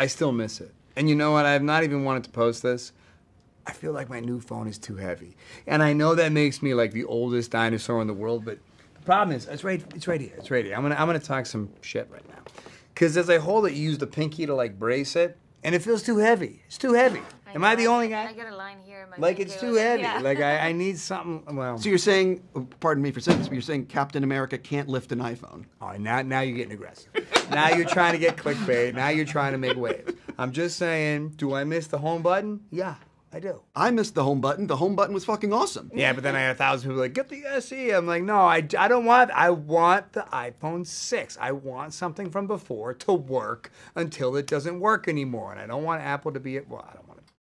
I still miss it. And you know what? I have not even wanted to post this. I feel like my new phone is too heavy. And I know that makes me like the oldest dinosaur in the world, but the problem is it's right it's right here. It's right here. I'm gonna I'm gonna talk some shit right now. Cause as I hold it, you use the pinky to like brace it, and it feels too heavy. It's too heavy. Am I the only guy? I got a line here in my Like it's too heavy. Yeah. Like I, I need something well So you're saying, oh, pardon me for saying this, but you're saying Captain America can't lift an iPhone. Oh, now now you're getting aggressive. Now you're trying to get clickbait. Now you're trying to make waves. I'm just saying, do I miss the home button? Yeah, I do. I missed the home button. The home button was fucking awesome. Yeah, but then I had a thousand people like, get the SE. I'm like, no, I, I don't want, I want the iPhone 6. I want something from before to work until it doesn't work anymore. And I don't want Apple to be, at, well, I don't